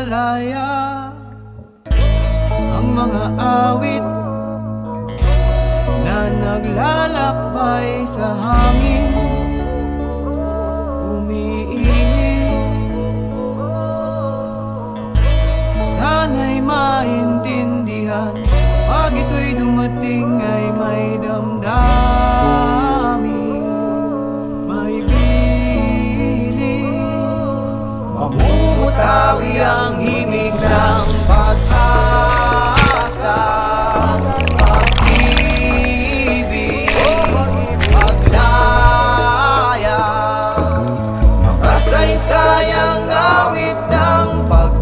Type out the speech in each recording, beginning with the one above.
malaya. Ang mga awit Na naglalakbay sa hangin. Umiinig Sana'y maintindihan. Pag ito'y dumating ay may damdamin Mamumutawi ang himig ng pag-asa. Pag-ibig Paglaya. Makasaysayang awit ng pag-asa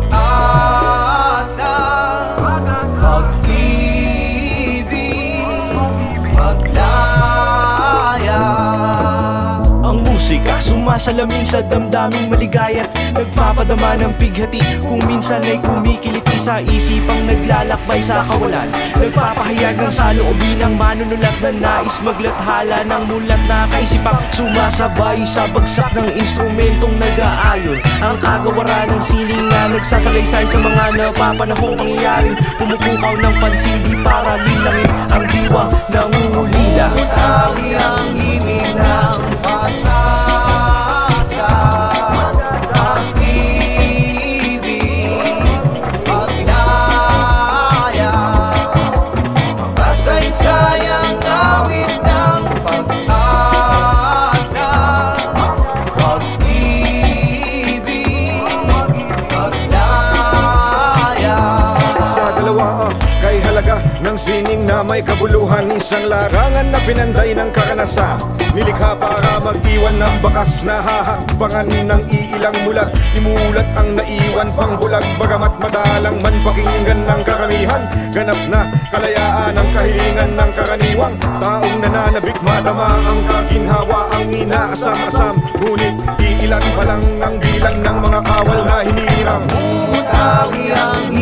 sumasalamin sa damdaming maligaya't Nagpapadama ng pighati Kung minsan ay kumikiliti sa isipang naglalakbay sa kawalan. Nagpapahayag ng saloobin ng manunulat na nais maglathala ng mulat na kaisipang Sumasabay sa bagsak ng instrumentong nag-aayon. Ang kagawaran ng sining na nagsasalaysay sa mga napapanahong pangyayaring Pumupukaw ng pansin di para lilangin ang diwa ng ulila Mutawi ang himig ng Sa dalawa ah, kay halaga ng sining na may kabuluhan. Isang larangan na pinanday ng karanasan. Nilikha para mag-iwan ng bakas. Na hahakbangan ng iilang mulat Imulat ang naiwan pang bulag. Bagamat madalang man pakinggan ng karamihan Ganap na kalayaan ang kahilingan ng karaniwang Taong nananabik. Madama ang kaginhawa Ang inaasam-asam. Ngunit iilan pa lang ang bilang ng mga kawal na hinirang Mutawi ang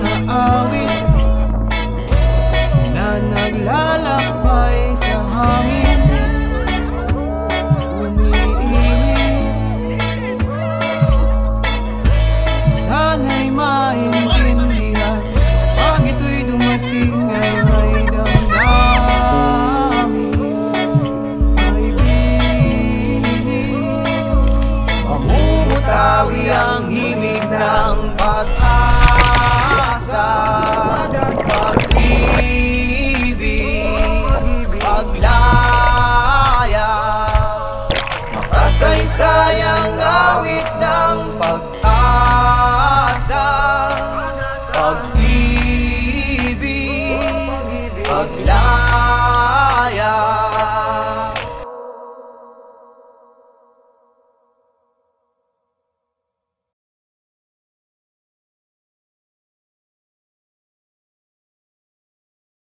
Ang Sayang awit ng pag-asa Pag-ibig Paglaan